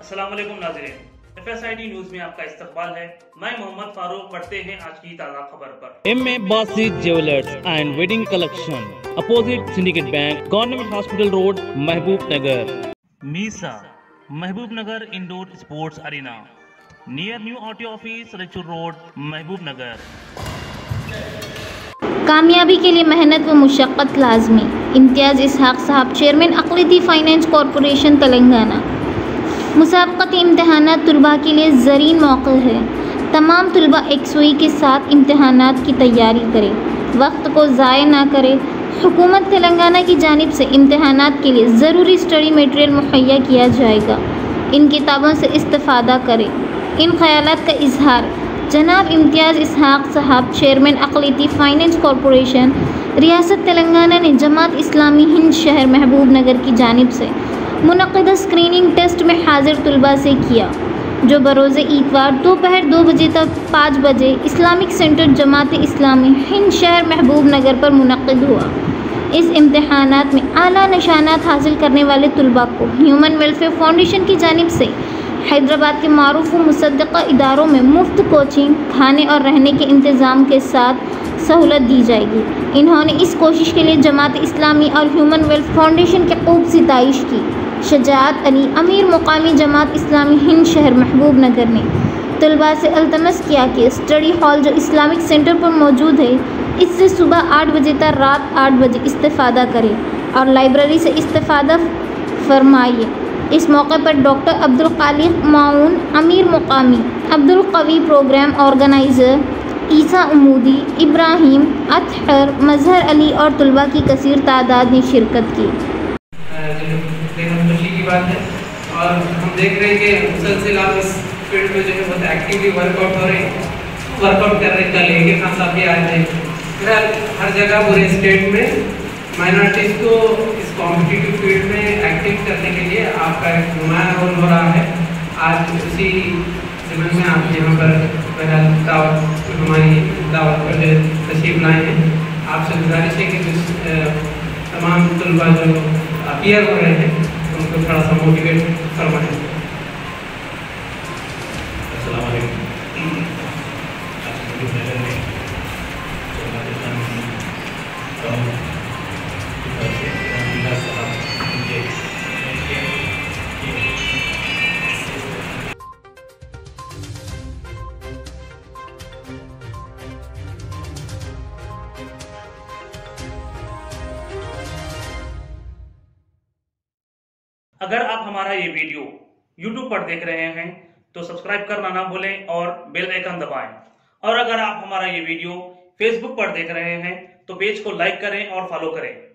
अस्सलाम वालेकुम नाजरीन। F S I T news में आपका इस्तकबाल है। मैं मोहम्मद फारूक पढ़ते हैं आज की ताज़ा खबर पर। M A Basit jewellers and wedding collection opposite syndicate bank government hospital road Mahabubnagar Misa Mahabubnagar indoor sports arena near new auto office Raichur road Mahabubnagar कामयाबी के लिए मेहनत व मुशक्क़त लाजमी। इम्तियाज़ इसहाक साहब चेयरमैन अकलीती फ़ाइनेंस कॉरपोरेशन तेलंगाना। मुसाबकती इम्तहान तलबा के लिए ज़रीन मौक़ है। तमाम तलबा एकसुई के साथ इम्तहान की तैयारी करें। वक्त को ज़ाय ना करें। हुकूमत तेलंगाना की जानब से इम्तहान के लिए ज़रूरी स्टडी मटेरियल मुहैया किया जाएगा। इन किताबों से इस्तेफ़ादा करें। इन ख्याल का इजहार। जनाब इम्तियाज़ इसहाक साहब, चेयरमैन अकलीती फ़ाइनेंस कॉरपोरेशन, रियासत तेलंगाना ने जमात इस्लामी हिंद शहर महबूब नगर की जानब से मुनदा स्क्रीनिंग टेस्ट में हाजिर तलबा से किया, जो बरोज़ इतवार दोपहर दो दो बजे तक पाँच बजे इस्लामिक सेंटर जमात इस्लामी हिंद शहर महबूब नगर पर मुनद हुआ। इस इम्तहान में अली निशानात हासिल करने वाले तलबा को ह्यूमन वेलफेयर फाउंडेशन की जानब से हैदराबाद के मरूफ मुसदा इदारों में मुफ़्त कोचिंग, खाने और रहने के इंतज़ाम के साथ सहूलत दी जाएगी। इन्होंने इस कोशिश के लिए जमात इस्लामी और ह्यूमन वेल्फ फाउंडेशन के खूब सितश की। शजात अली अमीर मुकामी जमात इस्लामी हिंद शहर महबूब नगर ने तलबा से अल्तमस किया कि स्टडी हॉल जो इस्लामिक सेंटर पर मौजूद है, इससे सुबह आठ बजे तक रात आठ बजे इस्तेफ़ादा करें और लाइब्रेरी से इस्तेफ़ादा फरमाइए। इस मौके पर डॉक्टर अब्दुल माउन अमीर मुकामी, अब्दुल कवी प्रोग्राम ऑर्गेनाइज़र ईसा उमूदी, इब्राहिम अतहर, मजहर अली और तलबा की कसर तादाद ने शिरकत की। बात है। और हम देख रहे हैं कि मुसलसिल आप इस फ़ील्ड में जो है बहुत एक्टिवली वर्कआउट हो रहे हैं। वर्कआउट कर रहे कल एक खान साहब भी आए थे फ़िलहाल हर जगह पूरे स्टेट में माइनॉरिटीज़ को इस कॉम्पिटिटिव फ़ील्ड में एक्टिव करने के लिए आपका एक नुमाया रोल हो रहा है। आज उसी जिम्मे में आप यहाँ पर बहरहाल दावत हमारी दावत पर तशरीफ़ लाए हैं। आपसे गुजारिश है कि तमाम तलबा जो अपियर हो रहे हैं Assalamualaikum, സംഭവിക്കാൻ സർവ്വം Assalamualaikum. अगर आप हमारा ये वीडियो यूट्यूब पर देख रहे हैं तो सब्सक्राइब करना ना भूलें और बेल आइकन दबाएँ। और अगर आप हमारा ये वीडियो फेसबुक पर देख रहे हैं तो पेज को लाइक करें और फॉलो करें।